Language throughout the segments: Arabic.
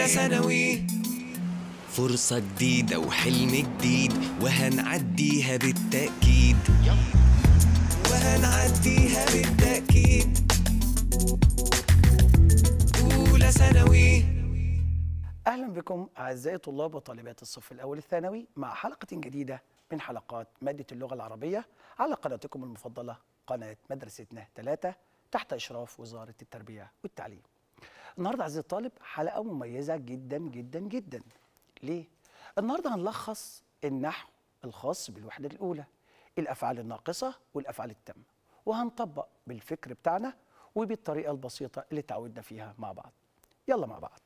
أولى ثانوي. فرصة جديدة وحلم جديد وهنعديها بالتأكيد. وهنعديها بالتأكيد. أولى ثانوي. أهلا بكم أعزائي طلاب وطالبات الصف الأول الثانوي مع حلقة جديدة من حلقات مادة اللغة العربية على قناتكم المفضلة قناة مدرستنا ثلاثة تحت إشراف وزارة التربية والتعليم. النهارده عزيزي الطالب حلقة مميزة جدا جدا جدا. ليه؟ النهارده هنلخص النحو الخاص بالوحدة الأولى الأفعال الناقصة والأفعال التامة وهنطبق بالفكر بتاعنا وبالطريقة البسيطة اللي تعودنا فيها مع بعض. يلا مع بعض.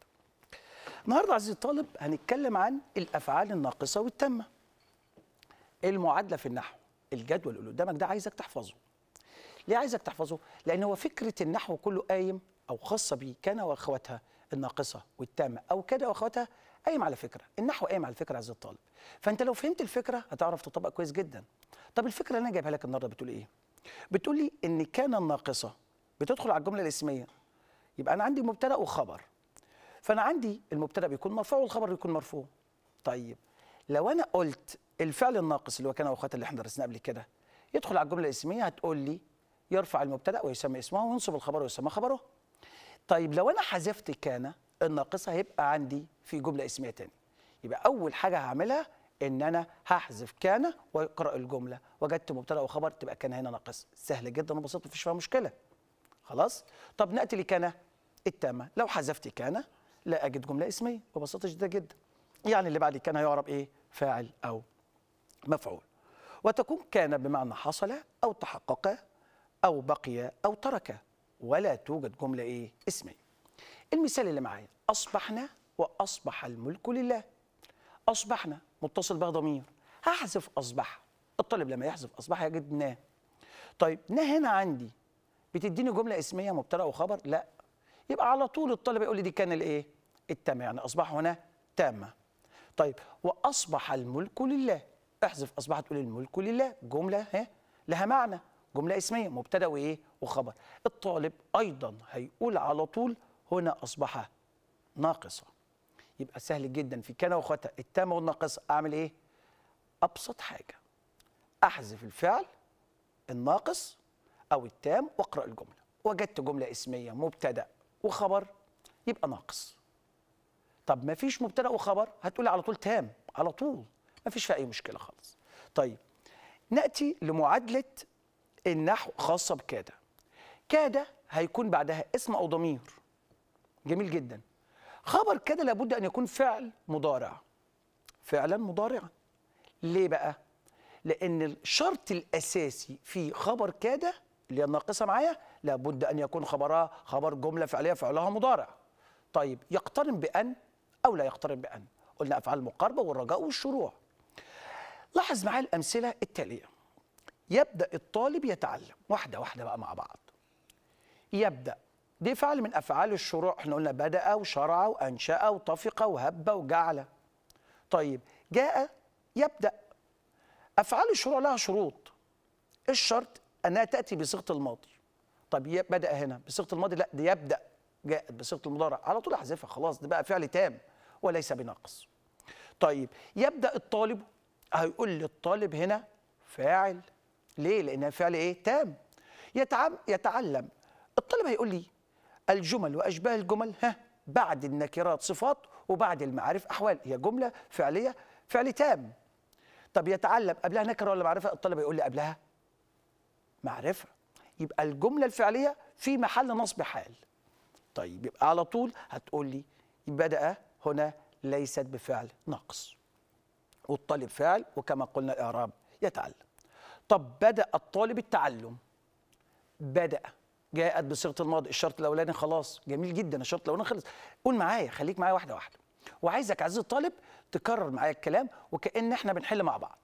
النهارده عزيزي الطالب هنتكلم عن الأفعال الناقصة والتامة المعادلة في النحو الجدول اللي قدامك ده عايزك تحفظه ليه عايزك تحفظه لأن هو فكرة النحو كله قايم أو خاصة بيه كان وأخواتها الناقصة والتامة أو كده وأخواتها قايم على فكرة النحو قايم على فكرة عزيزي الطالب. فأنت لو فهمت الفكرة هتعرف تطبق كويس جدا. طب الفكرة اللي أنا جايبها لك النهارده بتقول إيه؟ بتقول لي إن كان الناقصة بتدخل على الجملة الإسمية. يبقى أنا عندي مبتدأ وخبر. فأنا عندي المبتدأ بيكون مرفوع والخبر بيكون مرفوع. طيب لو أنا قلت الفعل الناقص اللي هو كان وأخواتها اللي إحنا درسناه قبل كده يدخل على الجملة الإسمية هتقول لي يرفع المبتدأ ويسمى اسمه وينصب الخبر ويسمى خبره. طيب لو أنا حذفت كان الناقصة هيبقى عندي في جملة اسمية تاني. يبقى أول حاجة هعملها إن أنا هحذف كان وأقرأ الجملة. وجدت مبتدأ وخبر تبقى كان هنا ناقص. سهل جدا وبسيط مفيش فيها مشكلة. خلاص؟ طب نأتي لكان التامة. لو حذفت كان لا أجد جملة اسمية. ببساطة شديده جدا. يعني اللي بعد كان هيعرب إيه؟ فاعل أو مفعول. وتكون كان بمعنى حصل أو تحقق أو بقي أو ترك. ولا توجد جملة إيه؟ اسمية. المثال اللي معايا أصبحنا وأصبح الملك لله. أصبحنا متصل بها ضمير. هحذف أصبح. الطالب لما يحذف أصبح يجد نا. طيب نا هنا عندي. بتديني جملة اسمية مبتدأ وخبر؟ لا. يبقى على طول الطالب يقول لي دي كان الإيه؟ التامة. يعني أصبح هنا تامة. طيب وأصبح الملك لله. احذف أصبح تقول الملك لله. جملة ها؟ لها معنى. جملة اسمية مبتدأ وايه وخبر. الطالب أيضا هيقول على طول هنا أصبح ناقصه يبقى سهل جدا في كان واخواتها التامه والناقصه أعمل إيه؟ أبسط حاجة. أحذف الفعل الناقص أو التام وأقرأ الجملة. وجدت جملة اسمية مبتدأ وخبر يبقى ناقص. طب ما فيش مبتدأ وخبر؟ هتقولي على طول تام على طول. ما فيش فيها أي مشكلة خالص. طيب نأتي لمعادلة النحو خاصة بكاد كاد هيكون بعدها اسم أو ضمير. جميل جدا. خبر كاد لابد أن يكون فعل مضارع. فعلا مضارعا. ليه بقى؟ لأن الشرط الأساسي في خبر كاد اللي هي الناقصه معايا لابد أن يكون خبرها خبر جملة فعلية فعلها مضارع. طيب يقترن بأن أو لا يقترن بأن؟ قلنا أفعال المقاربه والرجاء والشروع. لاحظ معايا الأمثلة التالية. يبدأ الطالب يتعلم. واحدة واحدة بقى مع بعض. يبدأ. دي فعل من أفعال الشروع. إحنا قلنا بدأ وشرع وأنشأ وطفق وهب وجعل. طيب جاء يبدأ. أفعال الشروع لها شروط. الشرط أنها تأتي بصيغة الماضي. طب بدأ هنا بصيغة الماضي. لا دي يبدأ. جاءت بصيغة المضارع. على طول احذفها خلاص ده بقى فعل تام وليس بناقص. طيب يبدأ الطالب. هيقول لي الطالب هنا فاعل ليه؟ لأنها فعل إيه؟ تام. يتعلم. الطالب هيقول لي الجمل وأشباه الجمل ها بعد النكرات صفات وبعد المعارف أحوال. هي جملة فعلية فعل تام. طب يتعلم قبلها نكرة ولا معرفة؟ الطالب هيقول لي قبلها. معرفة. يبقى الجملة الفعلية في محل نصب حال. طيب يبقى على طول هتقول لي بدأ هنا ليست بفعل ناقص والطالب فاعل وكما قلنا الاعراب يتعلم. طب بدأ الطالب التعلم. بدأ. جاءت بصيغة الماضي الشرط الأولاني خلاص جميل جدا الشرط الأولاني خلص. قول معايا خليك معايا واحدة واحدة. وعايزك عزيزي الطالب تكرر معايا الكلام وكأن إحنا بنحل مع بعض.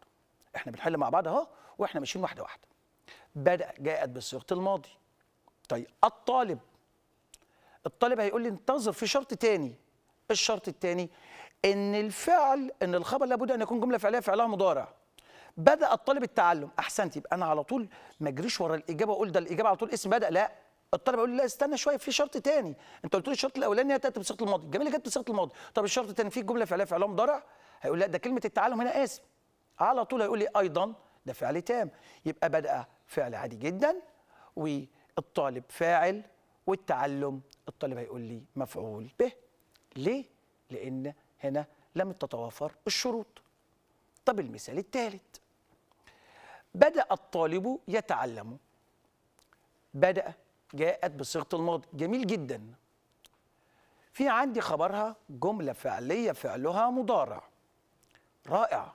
إحنا بنحل مع بعض أهو وإحنا ماشيين واحدة واحدة. بدأ جاءت بصيغة الماضي. طيب الطالب الطالب هيقول لي انتظر في شرط تاني. الشرط التاني إن الفعل إن الخبر لابد أن يكون جملة فعلية فعلها مضارع. بدأ الطالب التعلم. احسنت يبقى أنا على طول ما أجريش ورا الإجابة واقول ده الإجابة على طول اسم بدأ. لا الطالب يقول لا استنى شوية في شرط تاني. أنت قلت لي الشرط الأولاني هتاتي بصيغة الماضي. الجميله جت بصيغة الماضي. طب الشرط التاني في جملة فعلية فعلها مضارع هيقول لا ده كلمة التعلم هنا اسم. على طول هيقول لي أيضا ده فعل تام. يبقى بدأ فعل عادي جدا والطالب فاعل والتعلم الطالب هيقول لي مفعول به. ليه؟ لأن هنا لم تتوافر الشروط. طب المثال الثالث بدأ الطالب يتعلم. بدأ جاءت بصيغة الماضي. جميل جدا. في عندي خبرها جملة فعلية فعلها مضارع. رائع.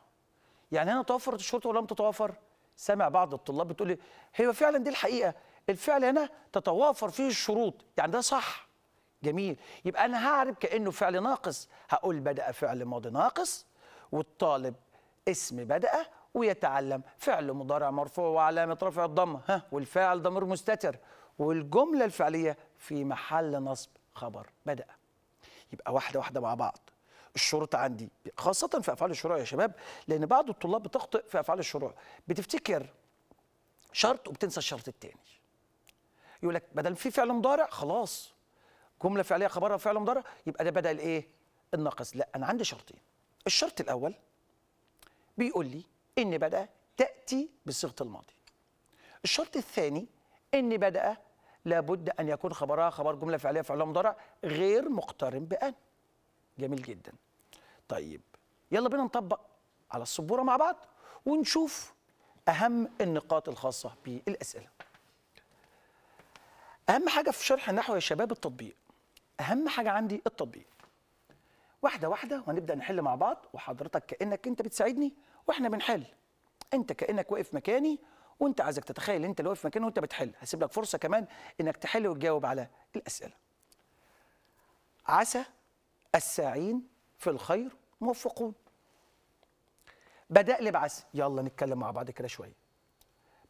يعني هنا توفرت الشروط ولم تتوافر سمع بعض الطلاب بتقول لي هي فعلا دي الحقيقة. الفعل هنا تتوافر فيه الشروط. يعني ده صح. جميل. يبقى أنا هعرف كأنه فعل ناقص. هقول بدأ فعل ماضي ناقص والطالب اسم بدأ ويتعلم. فعل مضارع مرفوع وعلامة رفع الضمه ها والفاعل ضمير مستتر. والجملة الفعلية في محل نصب خبر. بدأ. يبقى واحدة واحدة مع بعض. الشروط عندي خاصة في أفعال الشروع يا شباب لأن بعض الطلاب بتخطئ في أفعال الشروع. بتفتكر شرط وبتنسى الشرط التاني. يقول لك بدل في فعل مضارع خلاص. جملة فعلية خبرها فعل مضارع يبقى ده بدا الايه الناقص لا أنا عندي شرطين. الشرط الأول بيقول لي إن بدأ تأتي بصيغه الماضي الشرط الثاني إن بدأ لابد أن يكون خبرها خبر جملة فعلية فعلها مضارع غير مقترن بأن. جميل جدا. طيب يلا بينا نطبق على السبورة مع بعض ونشوف أهم النقاط الخاصة بالأسئلة. أهم حاجة في شرح النحو يا شباب التطبيق. أهم حاجة عندي التطبيق. واحدة واحدة وهنبدا نحل مع بعض وحضرتك كأنك أنت بتساعدني وإحنا بنحل. أنت كأنك واقف مكاني وأنت عايزك تتخيل أنت اللي واقف مكاني وأنت بتحل. هسيب لك فرصة كمان إنك تحل وتجاوب على الأسئلة. عسى الساعين في الخير موفقون. بدأ لي بعسى. يلا نتكلم مع بعض كده شوية.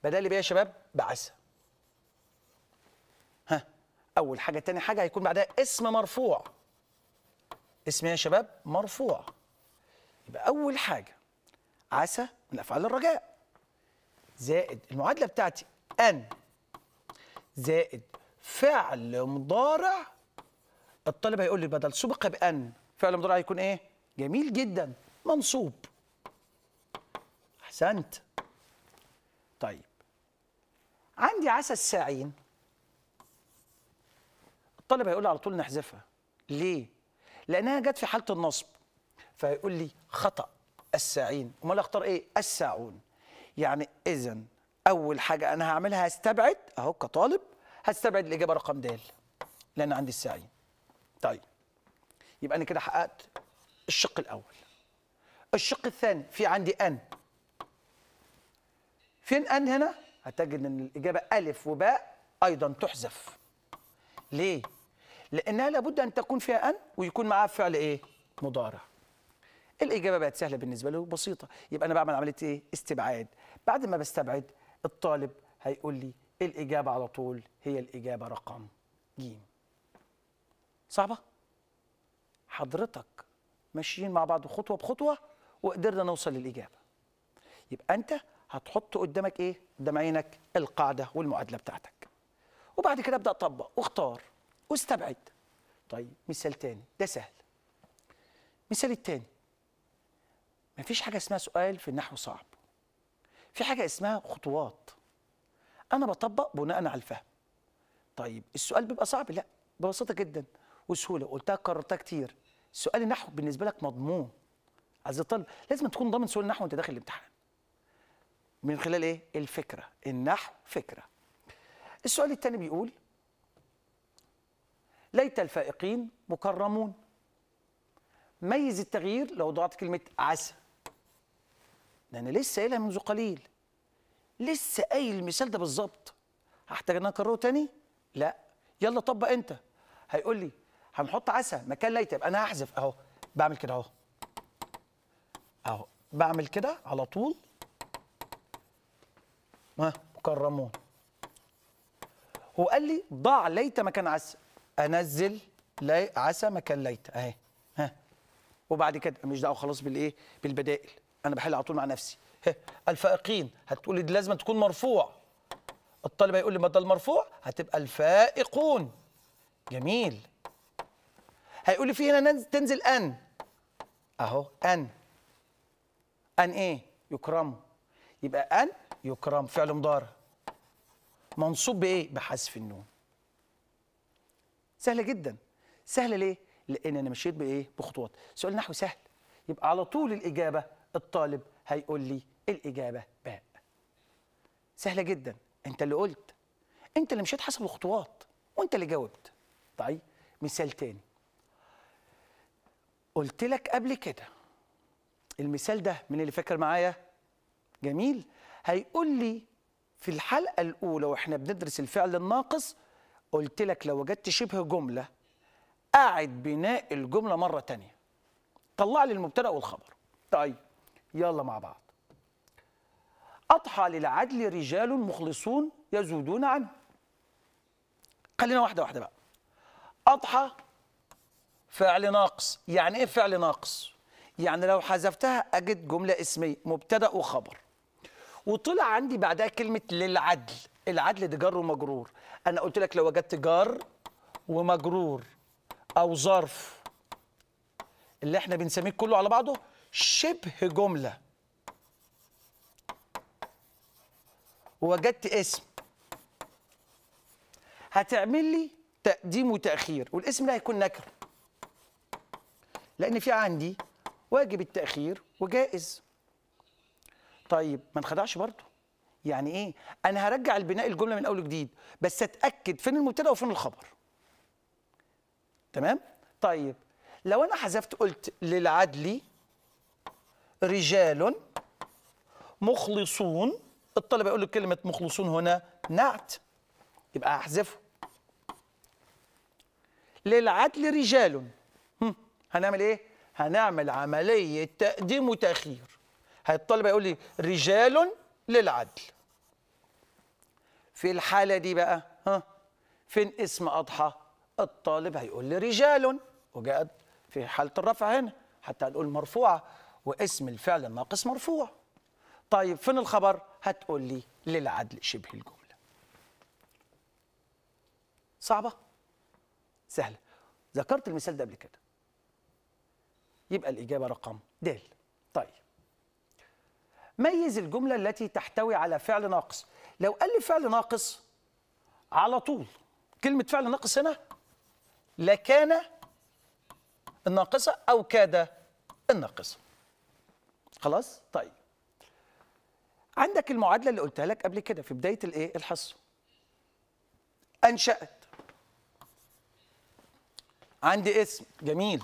بدأ لي بيه يا شباب بعسى. ها أول حاجة تاني حاجة هيكون بعدها اسم مرفوع. اسم إيه يا شباب؟ مرفوع. يبقى أول حاجة عسى من أفعال الرجاء. زائد المعادلة بتاعتي ان زائد فعل مضارع. الطالب هيقول لي بدل سبق بان فعل مضارع هيكون إيه؟ جميل جدا. منصوب. أحسنت. طيب. عندي عسى الساعين. الطالب هيقول على طول نحذفها. ليه؟ لأنها جت في حالة النصب. فيقول لي خطأ الساعين. أمال أختار إيه؟ الساعون. يعني اذا أول حاجة أنا هعملها هستبعد أهو كطالب هستبعد الإجابة رقم د لأن عندي الساعين. طيب. يبقى أنا كده حققت الشق الأول. الشق الثاني في عندي أن. فين أن هنا؟ هتجد إن الإجابة ألف وباء أيضا تحذف. ليه؟ لأنها لابد أن تكون فيها أن ويكون معاها فعل إيه؟ مضارع. الإجابة بقت سهلة بالنسبة له بسيطه يبقى أنا بعمل عملية إيه؟ استبعاد. بعد ما بستبعد الطالب هيقول لي الإجابة على طول هي الإجابة رقم ج صعبة؟ حضرتك ماشيين مع بعض خطوة بخطوة وقدرنا نوصل للإجابة. يبقى أنت هتحط قدامك إيه؟ قدام عينك القاعدة والمعادلة بتاعتك. وبعد كده أبدأ أطبق. واختار واستبعد طيب مثال تاني. ده سهل. مثال التاني. مفيش حاجة اسمها سؤال في النحو صعب. في حاجة اسمها خطوات. أنا بطبق بناء على الفهم. طيب السؤال بيبقى صعب؟ لا ببساطة جدا وسهولة. قلتها كررتها كتير. سؤال النحو بالنسبة لك مضمون. عايز الطالب لازم تكون ضامن سؤال النحو وأنت داخل الامتحان. من خلال إيه؟ الفكرة. النحو فكرة. السؤال الثاني بيقول ليت الفائقين مكرمون. ميز التغيير لو ضغطت كلمة عسى. ده أنا لسه قايلها منذ قليل. لسه قايل المثال ده بالظبط. هحتاج إن أكرره تاني؟ لا. يلا طبق أنت. هيقول لي هنحط عسى مكان ليت. يبقى أنا هحذف. أهو بعمل كده أهو. أهو بعمل كده على طول. ها مكرمون. هو قال لي ضع ليت مكان عسى. انزل لي عسى مكان ليت اهي. ها. وبعد كده مش دعوة خلاص بالايه؟ بالبدائل. أنا بحل على طول مع نفسي. ها. الفائقين هتقول لي دي لازم تكون مرفوع. الطالب هيقول لي بدل مرفوع هتبقى الفائقون. جميل. هيقول لي في هنا تنزل أن. أهو أن. أن إيه؟ يكرم. يبقى أن يكرم. فعل مضارع. منصوب بإيه؟ بحذف النون. سهلة جدا. سهلة ليه؟ لأن أنا مشيت بإيه؟ بخطوات. سؤال نحو سهل. يبقى على طول الإجابة الطالب هيقول لي الإجابة باء. سهلة جدا. أنت اللي قلت. أنت اللي مشيت حسب الخطوات. وأنت اللي جاوبت. طيب مثال تاني. قلت لك قبل كده المثال ده من اللي فاكر معايا؟ جميل. هيقول لي في الحلقة الأولى وإحنا بندرس الفعل الناقص قلت لك لو وجدت شبه جملة اعد بناء الجملة مرة تانية. طلع لي المبتدأ والخبر. طيب يلا مع بعض. أضحى للعدل رجال مخلصون يزودون عنه. خلينا واحدة واحدة بقى. أضحى فعل ناقص. يعني إيه فعل ناقص؟ يعني لو حذفتها أجد جملة اسمية مبتدأ وخبر. وطلع عندي بعدها كلمة للعدل. العدل ده جر ومجرور. أنا قلت لك لو وجدت جار ومجرور أو ظرف اللي إحنا بنسميه كله على بعضه شبه جملة. ووجدت اسم. هتعمل لي تقديم وتأخير. والاسم ده هيكون نكر. لأن في عندي واجب التأخير وجائز. طيب ما نخدعش برضه. يعني إيه؟ أنا هرجع البناء الجملة من أول وجديد بس أتأكد فين المبتدأ وفين الخبر. تمام؟ طيب لو أنا حذفت قلت للعدل رجال مخلصون الطلبه يقول لك كلمة مخلصون هنا نعت يبقى هحذفه. للعدل رجال هنعمل إيه؟ هنعمل عملية تقديم وتأخير. الطالب يقول لي رجال للعدل. في الحالة دي بقى ها فين اسم أضحى؟ الطالب هيقول لي رجال. وجاءت في حالة الرفع هنا حتى هنقول مرفوعة واسم الفعل الناقص مرفوع. طيب فين الخبر؟ هتقول لي للعدل شبه الجملة. صعبة؟ سهلة. ذكرت المثال ده قبل كده. يبقى الإجابة رقم د طيب. ميز الجملة التي تحتوي على فعل ناقص. لو قال لي فعل ناقص على طول كلمة فعل ناقص هنا لكان الناقصة أو كاد الناقصه خلاص؟ طيب. عندك المعادلة اللي قلتها لك قبل كده في بداية الايه؟ الحصه أنشأت. عندي اسم. جميل.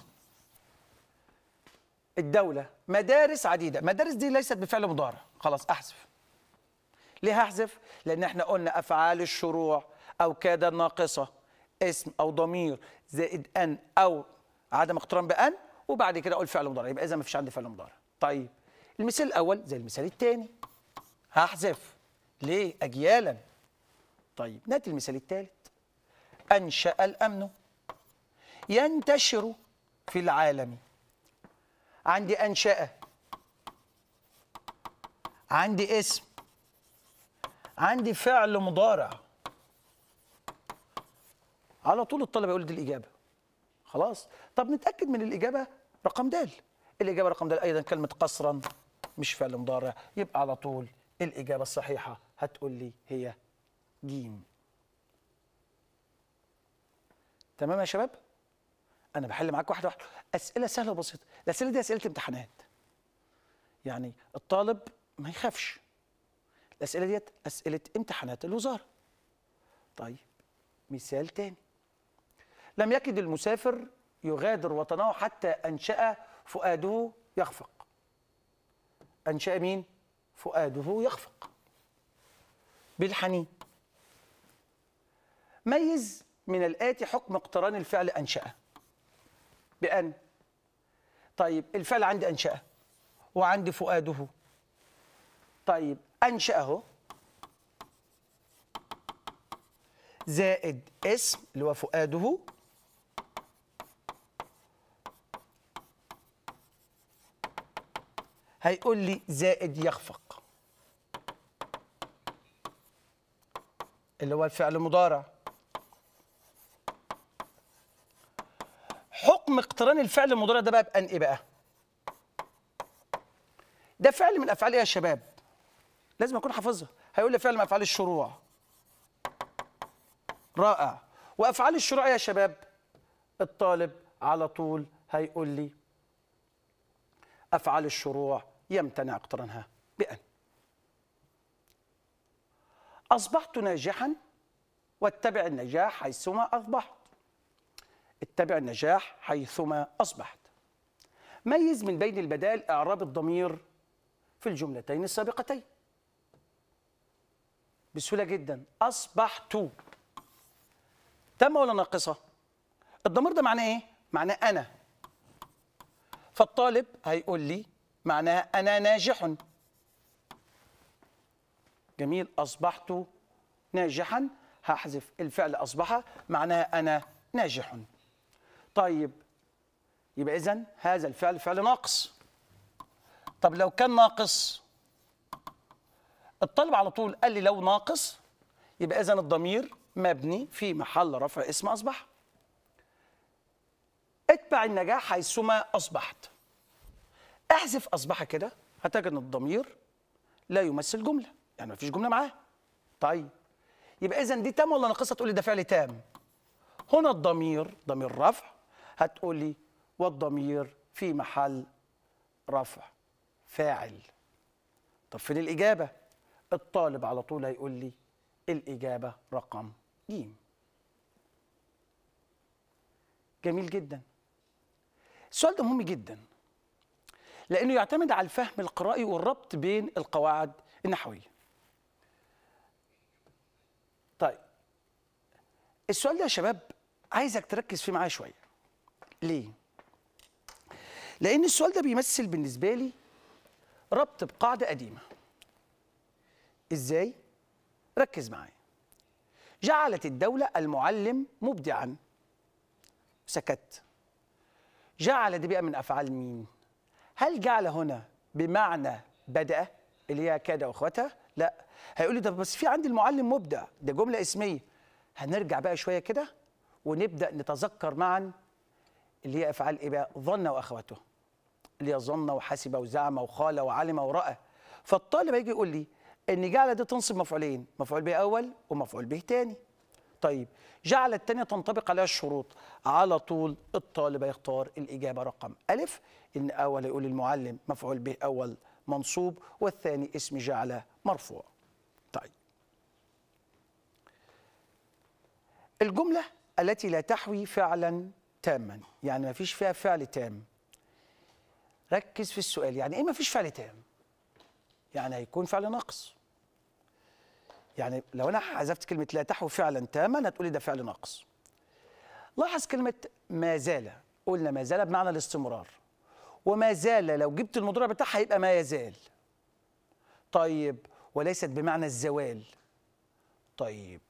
الدولة مدارس عديدة. مدارس دي ليست بفعل مضارع. خلاص أحذف. ليه هحذف؟ لأن إحنا قلنا أفعال الشروع أو كاد الناقصة اسم أو ضمير زائد أن أو عدم اقتران بأن وبعد كده أقول فعل مضارع. يبقى إذا ما فيش عندي فعل مضارع. طيب المثال الأول زي المثال الثاني هحذف. ليه؟ أجيالا. طيب نأتي المثال الثالث أنشأ الأمن ينتشر في العالم. عندي أنشأة. عندي اسم. عندي فعل مضارع. على طول الطالب يقول دي الإجابة. خلاص؟ طب نتأكد من الإجابة؟ رقم د الإجابة رقم د أيضا كلمة قصرا مش فعل مضارع. يبقى على طول الإجابة الصحيحة. هتقول لي هي جيم. تمام يا شباب؟ أنا بحل معاك واحدة واحدة. أسئلة سهلة وبسيطة. الأسئلة دي أسئلة امتحانات. يعني الطالب ما يخافش. الأسئلة ديت أسئلة امتحانات الوزارة. طيب مثال تاني. لم يكد المسافر يغادر وطنه حتى أنشأ فؤاده يخفق. أنشأ مين؟ فؤاده يخفق. بالحنين. ميز من الآتي حكم اقتران الفعل أنشأ بأن. طيب الفعل عندي أنشأ وعندي فؤاده. طيب أنشأه. زائد اسم اللي هو فؤاده. هيقول لي زائد يخفق. اللي هو الفعل المضارع حكم اقتران الفعل المضارع ده بقى بأن إيه بقى؟ ده فعل من أفعال إيه يا شباب؟ لازم أكون حافظها. هيقول لي فعل من أفعال الشروع. رائع. وأفعال الشروع إيه يا شباب؟ الطالب على طول هيقول لي أفعال الشروع يمتنع اقترانها بأن. أصبحت ناجحا واتبع النجاح حيثما أصبحت. اتبع النجاح حيثما أصبحت. ميز من بين البدائل إعراب الضمير في الجملتين السابقتين. بسهولة جدا. أصبحت. تم ولا ناقصة؟ الضمير ده معناه إيه؟ معناه أنا. فالطالب هيقول لي معناها أنا ناجح. جميل. أصبحت ناجحا. هحذف الفعل أصبح معناها أنا ناجح. طيب يبقى إذن هذا الفعل فعل ناقص. طب لو كان ناقص؟ الطالب على طول قال لي لو ناقص يبقى إذن الضمير مبني في محل رفع اسم أصبح. اتبع النجاح حيثما أصبحت. احذف أصبح كده هتجد أن الضمير لا يمثل جملة يعني مفيش جملة معاه. طيب يبقى إذا دي تام ولا ناقصة تقول لي ده فعل تام؟ هنا الضمير ضمير رفع هتقول لي والضمير في محل رفع فاعل. طب فين الإجابة؟ الطالب على طول هيقول لي الإجابة رقم ج. جميل جدا. السؤال ده مهم جدا لأنه يعتمد على الفهم القرائي والربط بين القواعد النحوية. طيب السؤال ده يا شباب عايزك تركز فيه معايا شوية. ليه؟ لأن السؤال ده بيمثل بالنسبة لي ربط بقاعدة قديمة إزاي؟ ركز معايا جعلت الدولة المعلم مبدعا سكت جعل دي بقى من أفعال مين؟ هل جعل هنا بمعنى بدأ اللي هي كاد واخواتها؟ لا هيقول لي ده بس في عندي المعلم مبدع ده جملة اسمية هنرجع بقى شوية كده ونبدأ نتذكر معا اللي هي أفعال إيه بقى؟ ظن وأخواته اللي هي ظن وحسب وزعم وخال وعلم ورأى. فالطالب هيجي يقول لي إن جعل دي تنصب مفعولين مفعول به أول ومفعول به تاني. طيب جعل التانية تنطبق عليها الشروط. على طول الطالب يختار الإجابة رقم ألف إن أول يقول المعلم مفعول به أول منصوب والثاني اسم جعل مرفوع. طيب. الجملة التي لا تحوي فعلا تاما. يعني ما فيش فيها فعل تام. ركز في السؤال. يعني إيه ما فيش فعل تام؟ يعني هيكون فعل ناقص. يعني لو أنا حذفت كلمة لا تحوي فعلا تاما هتقولي ده فعل ناقص. لاحظ كلمة ما زال. قلنا ما زال بمعنى الاستمرار. وما زال لو جبت المضارع بتاعها هيبقى ما يزال. طيب وليست بمعنى الزوال. طيب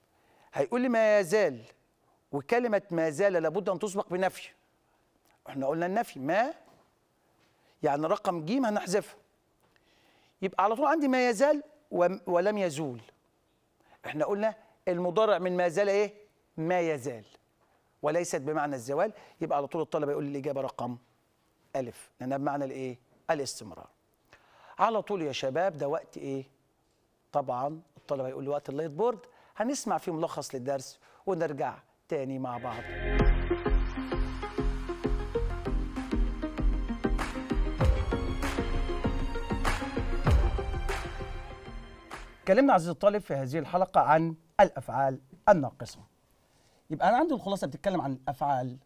هيقول لي ما يزال. وكلمة ما زال لابد أن تسبق بنفي. إحنا قلنا النفي. ما يعني رقم ج هنحذفها يبقى على طول عندي ما يزال ولم يزول. إحنا قلنا المضارع من ما زال إيه؟ ما يزال وليست بمعنى الزوال. يبقى على طول الطلبة يقول لي الإجابة رقم ألف. لأنها بمعنى الإيه؟ الاستمرار. على طول يا شباب ده وقت إيه؟ طبعا الطلبة يقول وقت ال light board. هنسمع فيه ملخص للدرس ونرجع تاني مع بعض. اتكلمنا عزيزي الطالب في هذه الحلقة عن الأفعال الناقصة. يبقى أنا عندي الخلاصة بتتكلم عن الأفعال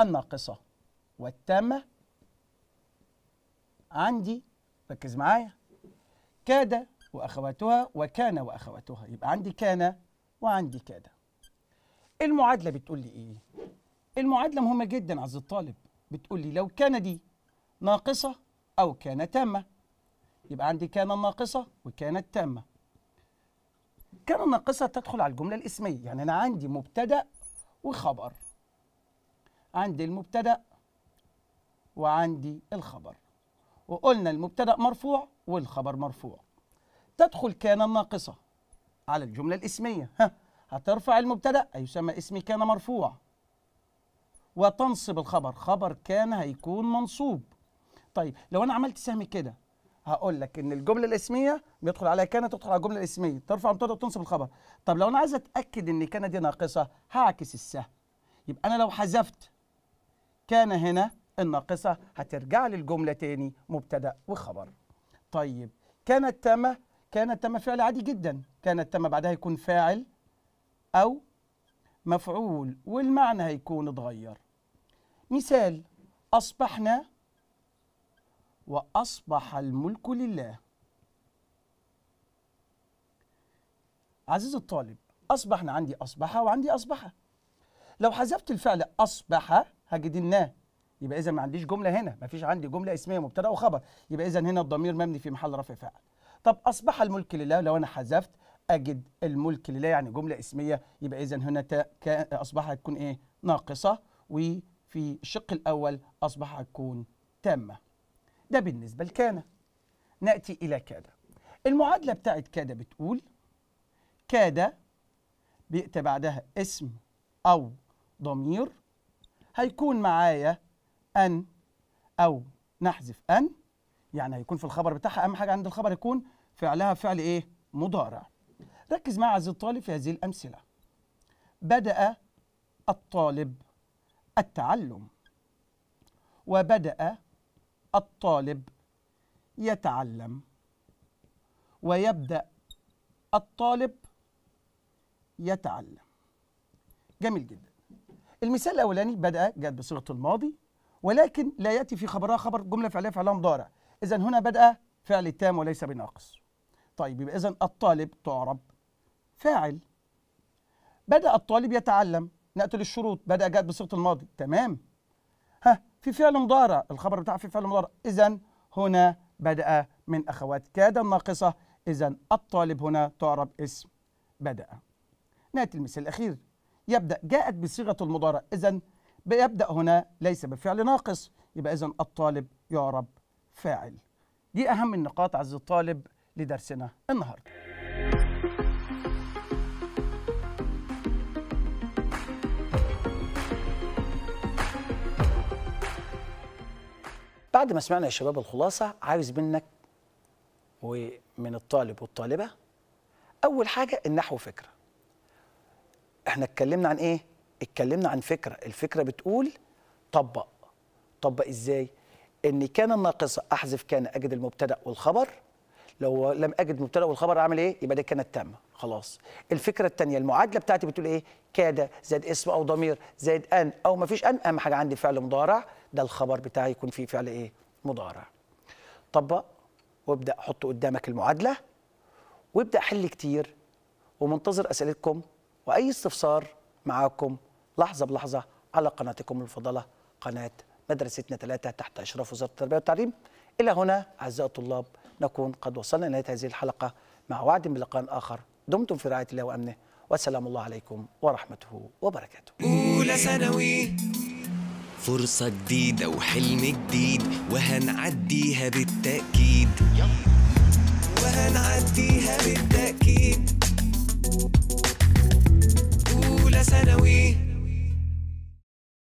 الناقصة والتامة. عندي ركز معايا كاد وأخواتها وكان وأخواتها. يبقى عندي كان وعندي كاد. المعادلة بتقول لي إيه؟ المعادلة مهمة جدا عزيزي الطالب. بتقول لي لو كان دي ناقصة أو كان تامة يبقى عندي كان الناقصة وكانت تامة. كان الناقصة تدخل على الجملة الإسمية يعني أنا عندي مبتدأ وخبر. عندي المبتدأ وعندي الخبر. وقلنا المبتدأ مرفوع والخبر مرفوع. تدخل كان الناقصة على الجملة الإسمية. ها هترفع المبتدأ يسمى اسم كان مرفوع. وتنصب الخبر خبر كان هيكون منصوب. طيب لو أنا عملت سهم كده هقول لك إن الجملة الإسمية بيدخل عليها كانت تدخل على الجملة الإسمية. ترفع المبتدأ وتنصب الخبر. طب لو أنا عايز أتأكد إن كان دي ناقصة هعكس السهم. يبقى أنا لو حذفت كان هنا الناقصة هترجع لي الجملة تاني مبتدأ وخبر. طيب كانت تامه كانت تامه فعل عادي جدا. كانت تامه بعدها يكون فاعل أو مفعول والمعنى هيكون اتغير. مثال أصبحنا وأصبح الملك لله. عزيزي الطالب أصبحنا عندي أصبح وعندي أصبح. لو حذفت الفعل أصبح هجد النا. يبقى اذا ما عنديش جملة هنا ما فيش عندي جملة اسمية مبتدأ وخبر. يبقى اذا هنا الضمير مبني في محل رفع فاعل طب أصبح الملك لله لو أنا حذفت أجد الملك لله يعني جملة اسمية يبقى اذا هنا اصبح هتكون إيه؟ ناقصة وفي الشق الأول أصبح هتكون تامة. ده بالنسبة لكان نأتي إلى كاد المعادلة بتاعت كاد بتقول كاد بيأتي بعدها اسم أو ضمير هيكون معايا أن أو نحذف أن يعني هيكون في الخبر بتاعها أهم حاجة عند الخبر يكون فعلها فعل إيه؟ مضارع. ركز معي عزيزي الطالب في هذه الأمثلة. بدأ الطالب التعلم. وبدأ الطالب يتعلم. ويبدأ الطالب يتعلم. جميل جدا. المثال الأولاني بدأ جاءت بصيغة الماضي ولكن لا يأتي في خبرها خبر جملة فعلية فعلها مضارع. اذا هنا بدأ فعل تام وليس بناقص. طيب يبقى اذا الطالب تعرب. فاعل. بدأ الطالب يتعلم نأتي للشروط بدأ جاءت بصيغة الماضي. تمام. ها في فعل مضارع. الخبر بتاعه في فعل مضارع. اذا هنا بدأ من أخوات كاد الناقصة. اذا الطالب هنا تعرب اسم بدأ. نأتي المثال الأخير. يبدأ جاءت بصيغة المضارع. اذا يبدأ هنا ليس بفعل ناقص. يبقى اذا الطالب يعرب فاعل. دي أهم النقاط عز الطالب لدرسنا النهارده. بعد ما سمعنا يا شباب الخلاصة عاوز منك ومن الطالب والطالبة أول حاجة النحو فكرة إحنا اتكلمنا عن إيه؟ اتكلمنا عن فكرة الفكرة بتقول طبق طبق إزاي؟ إن كان الناقصة أحذف كان أجد المبتدأ والخبر لو لم أجد المبتدأ والخبر أعمل إيه؟ يبقى ده كانت تامة خلاص الفكرة الثانية المعادلة بتاعتي بتقول إيه؟ كاد زائد اسم أو ضمير زائد أن أو ما فيش أن أهم حاجة عندي فعل مضارع ده الخبر بتاعي يكون فيه فعل إيه؟ مضارع طبق وابدأ حط قدامك المعادلة وابدأ حل كتير ومنتظر أسئلتكم وأي استفسار معاكم لحظة بلحظة على قناتكم المفضلة قناة مدرستنا ثلاثة تحت أشراف وزارة التربية والتعليم إلى هنا أعزائي الطلاب نكون قد وصلنا إلى هذه الحلقة مع وعد بلقاء آخر. دمتم في رعاية الله وأمنه. والسلام الله عليكم ورحمته وبركاته. أولى ثانوي. فرصة جديدة وحلم جديد وهنعديها بالتأكيد. وهنعديها بالتأكيد. أولى ثانوي.